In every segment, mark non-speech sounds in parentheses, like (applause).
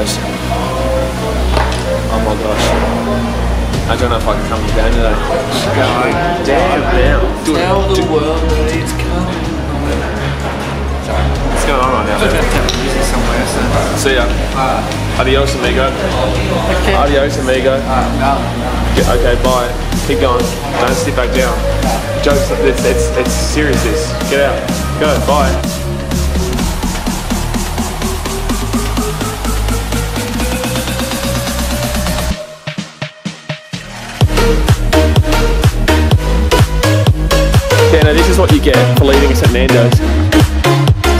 Nando's. Oh my gosh. I don't know if I can come to game today. Damn, now. Tell the world that it's coming. What's going on right now? I've man? got to music somewhere, so. See ya. Uh, Adios, amigo. Adios, amigo. Uh, yeah, Okay, bye. Keep going. Don't sit back down. Jokes, it's, it's, it's serious this. Get out. Go, bye. You get for leaving us at Nando's.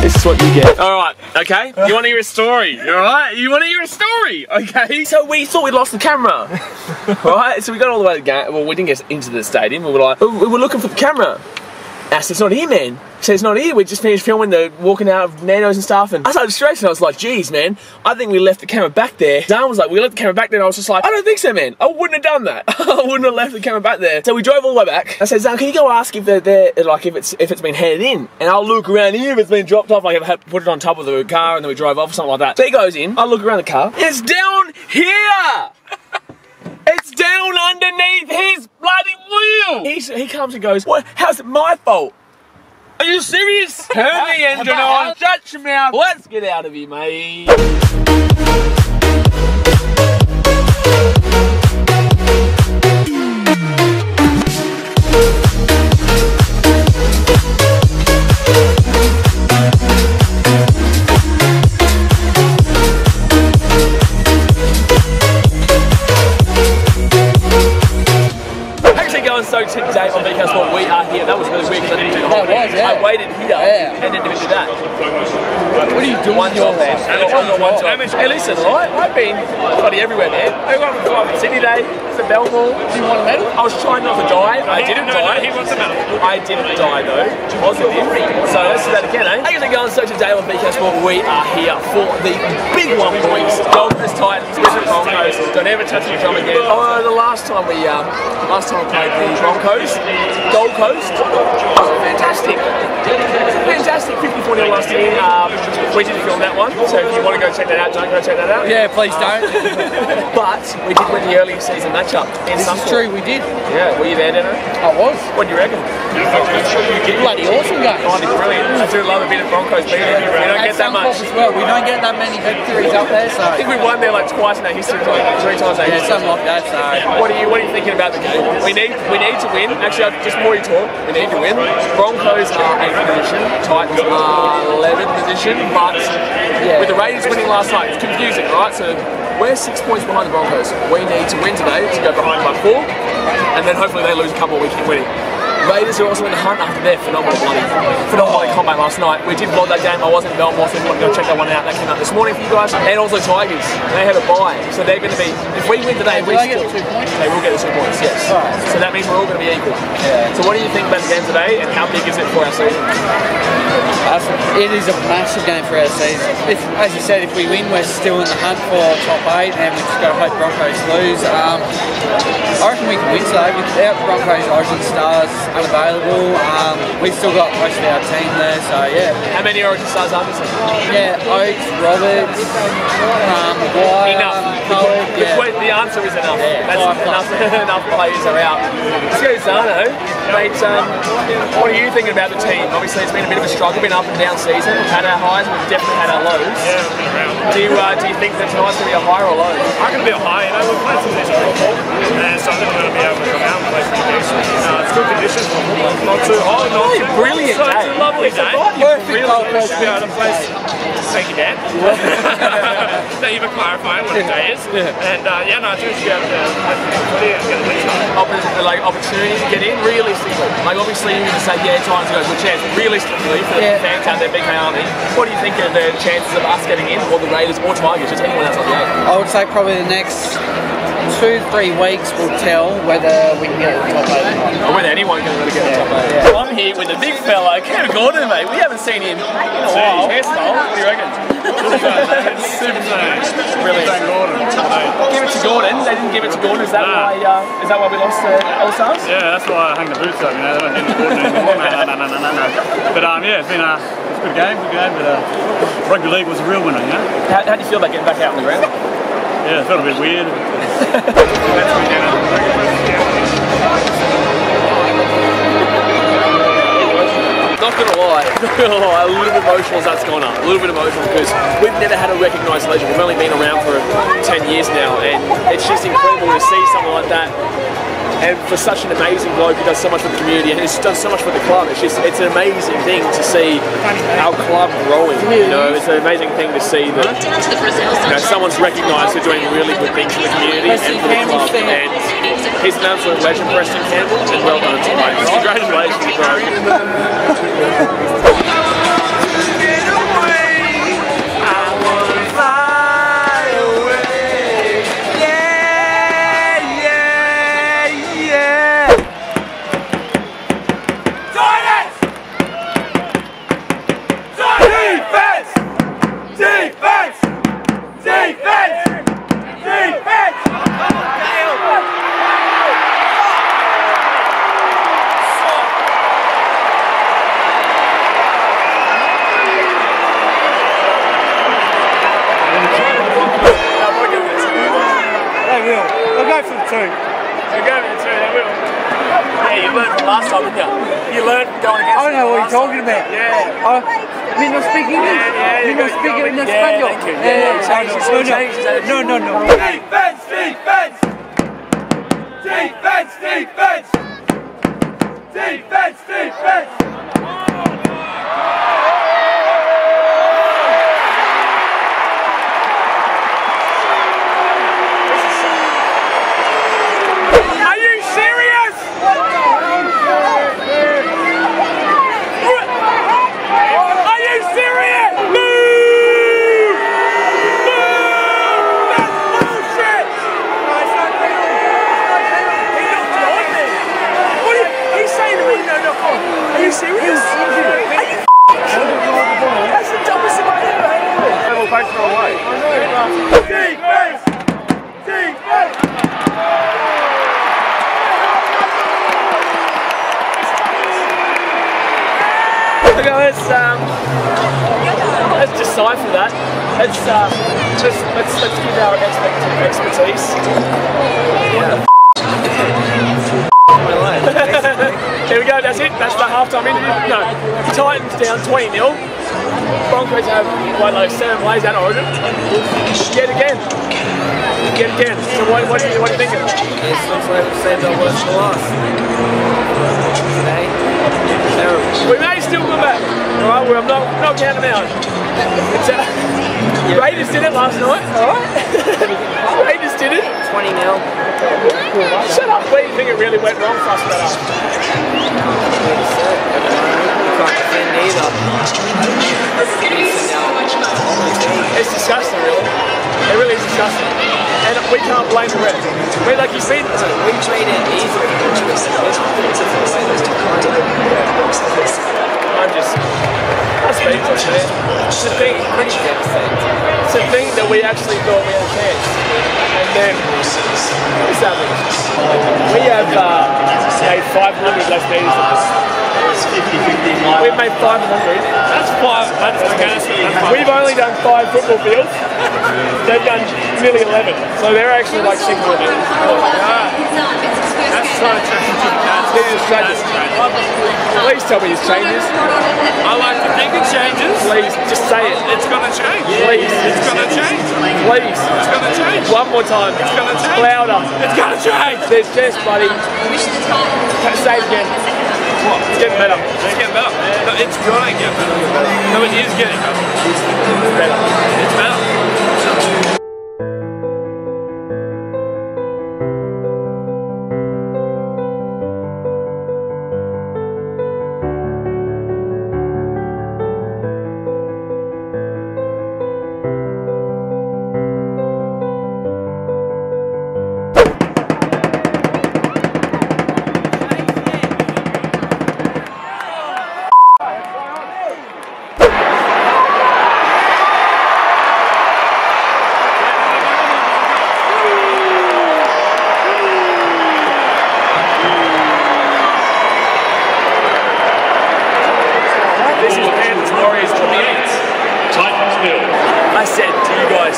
This is what you get. All right, okay. You want to hear a story? All right. You want to hear a story? Okay. So we thought we lost the camera. (laughs) right. So we got all the way to the game. Well, we didn't get into the stadium. We were like, we were looking for the camera. It's not here, man. Said, it's not here. We just finished filming the walking out of Nando's and stuff. And I started stressing. I was like, geez, man, I think we left the camera back there. Dan was like, we left the camera back there. And I was just like, I don't think so, man. I wouldn't have done that. (laughs) I wouldn't have left the camera back there. So we drove all the way back. I said, Zan, can you go ask if they're there, like if it's if it's been handed in? And I'll look around here if it's been dropped off. Like if I had put it on top of the car and then we drive off or something like that. So he goes in. I look around the car. It's down here. (laughs) It's down underneath his bloody wheel. He's, he comes and goes, What? How's it my fault? Are you serious? (laughs) Turn the engine on, shut your mouth. Let's get out of here, mate. Really weird because I didn't do the whole That was, yeah. I waited here Yeah. and then didn't do that. What are you doing? One job, man. I One job. Hey, listen, right? I've been bloody everywhere, man. I to from Sydney Day to Belmore. Do you want a medal? I was trying not to die. I didn't die. he wants a medal. I didn't die though. Positive. So let's do that again, eh? You going on so today on BK Sport? We are here for the big one, boys. Dolphins, Titans, Wizards, Broncos. Don't ever touch the drum again. Oh, the last time we um, last time we played the Broncos, Gold Coast. Fantastic. Fantastic. 54 0 last year. Um, we didn't film that one. So if you want to go check that out, don't go check that out. Yeah, please don't. (laughs) But we did win the early season matchup in this is true, we did. Yeah, were you there, Deno? I was. What do you reckon? Bloody awesome game. Oh, brilliant. I do love a bit of Broncos beating. We don't At get that much. as well. We don't get that many victories up there, so. I think we won there like twice in our history, like three times our Yeah, history. something like that, so. What are you What are you thinking about the game? We need We need to win. Actually, I've- just before you talk, we need to win. Broncos are eighth position. Titans are uh, eleventh position. But with the Raiders winning last night, it's confusing, right? So we're six points behind the Broncos. We need to win today to go behind by four, and then hopefully they lose a couple. We keep winning. Raiders are also in the hunt after their phenomenal bloody, phenomenal combat last night. We did vlog that game. I wasn't in Belmore, so if you want to go check that one out, that came out this morning for you guys. And also Tigers, they had a bye, so they're going to be. If we win today, we Will they get still- the two points? They will get the two points, yes. Alright. So that means we're all going to be equal. So what do you think about the game today, and how big is it for our season? It is a massive game for our season. If, as you said, if we win, we're still in the hunt for top eight, and we just got to hope Broncos lose. Um, I reckon we can win today. Without Broncos, Origin stars unavailable. Um, we've still got most of our team there, so yeah. How many Origin stars are there? Yeah, Oates, Roberts, um, Enough. Cohen, (laughs) yeah. the answer is enough. Yeah, That's enough, (laughs) enough players are out. Let's go Zano. Mate, um, what are you thinking about the team? Obviously, it's been a bit of a struggle, been up and down season. We've had our highs, we've definitely had our lows. Yeah, been around. Do you, uh, do you think that tonight's going to be a high or a low? I'm going to be a high, you know, we've played some decent football, and so I think we're going to be able to come out and play pretty decent. Uh, it's good conditions not too hot, not too Brilliant so day. It's a lovely day. Perfect We should be able to play. Thank you, Dan. (laughs) (laughs) Thank you for clarifying what the day is. And uh, yeah, no, I we should be able to some get a. Oppo- like opportunity to get in realistically. Like obviously you're going to say yeah, Titans got a good chance. Realistically, for Yeah. the fans out there, big army, what do you think are the chances of us getting in, or the Raiders, or Tigers, just anyone outside the eight? I would say probably the next two, three weeks will tell whether we can get the top eight. or not. Or whether anyone can really get the top eight. So I'm here with the big fella, Kev Gordon, mate. We haven't seen him in a while. Hairstyle, what do you reckon? Super Brilliant. Gordon. Give it to Gordon. they didn't give it to Gordon. Is that Nah. why? Uh, is that why we lost the All Stars? Yeah, that's why I hang the boots up, you know, they don't important anymore. No, no, no, no, no, no. But um, yeah, it's been a, it's a good game, good game, but uh, rugby league was a real winner, you know? How, how do you feel about getting back out on the ground? Yeah, it felt a bit weird. (laughs) Not gonna lie, (laughs) not gonna lie, a little bit emotional as that's gone up. A little bit emotional because we've never had a recognised legend. We've only been around for 10 years now, and it's just incredible to see something like that. And for such an amazing bloke who does so much for the community and has done so much for the club, it's just it's an amazing thing to see our club growing. You know, it's an amazing thing to see that Down to the Brazil you know, someone's recognised for doing really good things for the community and for the club. And he's an absolute legend, Preston Campbell, and well done tonight. Congratulations, bro. Learned from last time, didn't you? You learned from going against I don't know what you're talking about. Yeah. I, me not speak English. Yeah, yeah, you not got- speak you got- in yeah, español. thank you. Yeah, yeah, changes, no, changes, no, changes. no, no, no. Defense, defense! Defense, defense! Defense, defense! You serious? Are you That's the dumbest thing I've ever heard. We'll both throw away. Defense! Defense! Okay, let's um, let's decipher that. Let's um, let's let's let's give our expert expertise. Here we go. That's it. That's the halftime interview. No, Titans down 20 0 Broncos have what like seven plays out of origin. Yet again. Yet again. So what what are you what are you thinking? This looks like the same that was the last. Today, terrible. We may still come back. Alright, well, I'm not, not counting them out. It's, uh, Raiders did it last night, alright? (laughs) Raiders did it. 20 nil. Shut up. Where do you think it really went wrong for us that It's disgusting, really. It really is disgusting. And we can't blame the ref. We like you see, We played it easy. I'm just, I'm speechless, man. It's the thing, Pretty devastating. it's the thing that we actually thought we had a chance. And then, what's happening? We have uh, made 500 less meters than this. We've made 500. That's five. That's okay. That's, that's fine. We've only done five football fields. They've done nearly 11. So they're actually like six more meters. That's. That's, It is that's. Please tell me this changes. I like to think it changes. Please, just say it. It's gonna change. Please. It's gonna change. Please. It's gonna change. One more time. It's gonna change. Louder. It's gonna change. There's just, buddy. Say it again. What? It's getting better. It's getting better. No, it's gonna get better. No, it is getting better. It's better. It's better.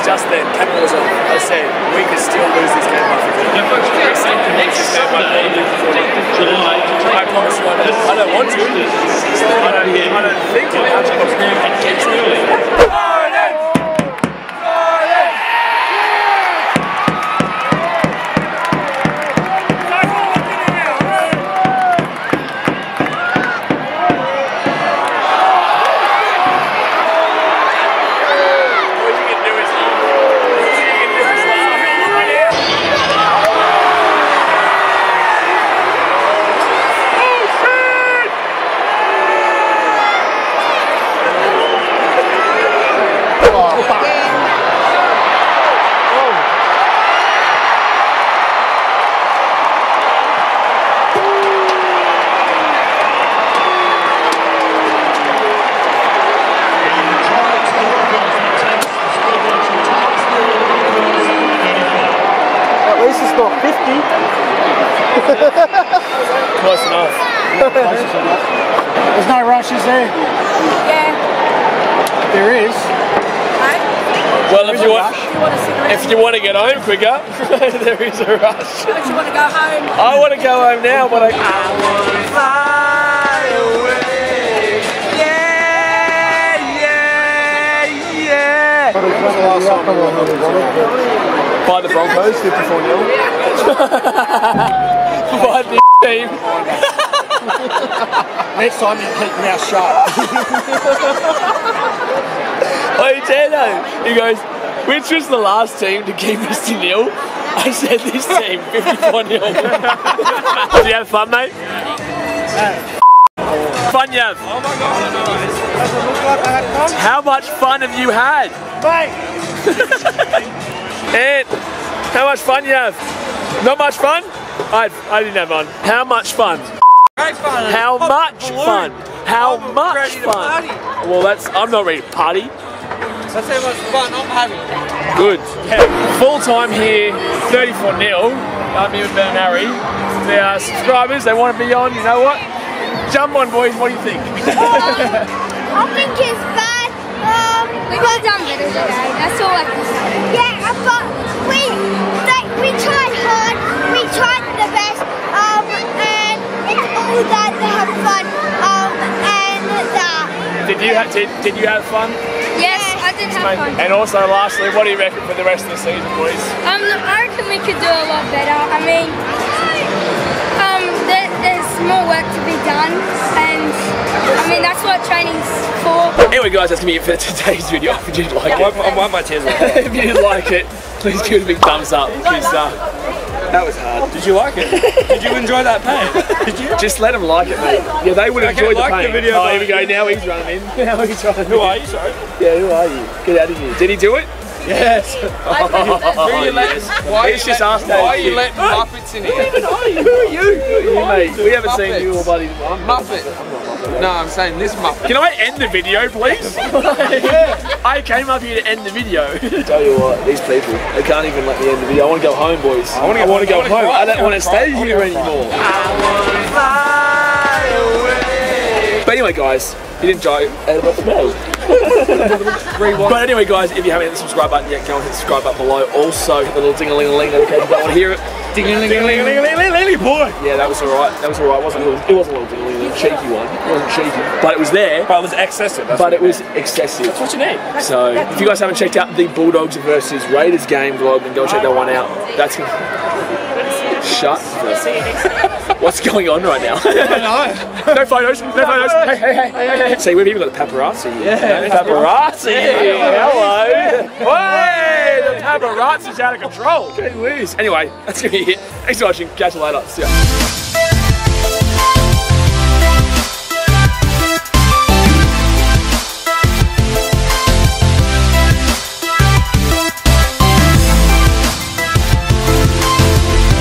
Just then, camera was on. I said, we could still lose this game by 15. I promise you I don't, I don't want to. I don't, I don't think I have to. (laughs) There's no rushes there. Yeah. There is. Well, if you want, You want to sit around? if you want to get home quicker, (laughs) there is a rush. Don't you want to go home? I want to go home now, but I. I want to fly away. Yeah, yeah, yeah. By the Broncos, 54 0. (laughs) By the team. (laughs) (laughs) Next time you keep your mouth shut. (laughs) Oh, Tano. He goes, which was the last team to keep us to nil? I said this team, (laughs) 54 0. Did you have fun, mate? Fun, Yav. Oh my god, How much fun have you had? Mate! And how much fun you have? Not much fun? I, I didn't have fun. How much fun? Great fun. How much fun? How much ready to fun? party. Well, that's I'm not ready to party. That's how much fun I'm having. Good. Full time here, 34 0. I'm here with Ben and Harry. The uh, subscribers, they want to be on. You know what? Jump on, boys. What do you think? (laughs) I think it's bad. Um, we could have done better today. That's all I can say. Yeah, but we they, we tried hard. We tried the best. It's all that to have fun. Um, and that. Did you have did, did you have fun? Yes, I did have fun. And also, lastly, what do you reckon for the rest of the season, boys? Um, I reckon we could do a lot better. I mean, um, there, there's more work to be done, and I mean that's what training's for. Anyway, guys, that's gonna be it for today's video. If you did like I it, wipe, I wipe my tears (laughs) if you did like it, please give it a big thumbs up. Because, uh, that was hard. Did you like it? Did you enjoy that pain? (laughs) Did you? Just let them like it, mate. Yeah, they would Okay, enjoy the like pain. the video, oh, here we go. Now he's running in. (laughs) Now he's running Who in. are you, sorry? Yeah, who are you? Get out of here. Did he do it? Yes. (laughs) Who you letting? Why He's you just letting- Why are you letting Muppets in here? Who are you? Who are you, mate? We haven't seen you all, buddy. Muppet. No, I'm saying this Muppet. Can I end the video, please? (laughs) I came up here to end the video. Tell you what, these people, they can't even let me end the video. I want to go home, boys. I want to, I want to go home. I don't want to stay here anymore. But anyway, guys, if you didn't enjoy But anyway, guys, if you haven't hit the subscribe button yet, go and hit the subscribe button below. Also, hit the little ding-a-ling-a-ling notification don't want to hear it. Ding-a-ling-a-ling-a-ling-a-ling, boy. Yeah, that was alright. That was alright. It wasn't a it wasn't a little ding-a-ling, cheeky one. It wasn't cheeky, but it was there. But it was excessive. But it was excessive. That's what you need. So, if you guys haven't checked out the Bulldogs versus Raiders game vlog, then go check that one out. That's shut. (laughs) What's going on right now? (laughs) no photos. No photos. Hey, hey, hey, hey, hey. See, we've even got the paparazzi. Yeah, paparazzi. Hello. Hey, the paparazzi's out of control. Whiz. Anyway, that's gonna be it. Thanks for watching. Catch you later. See ya.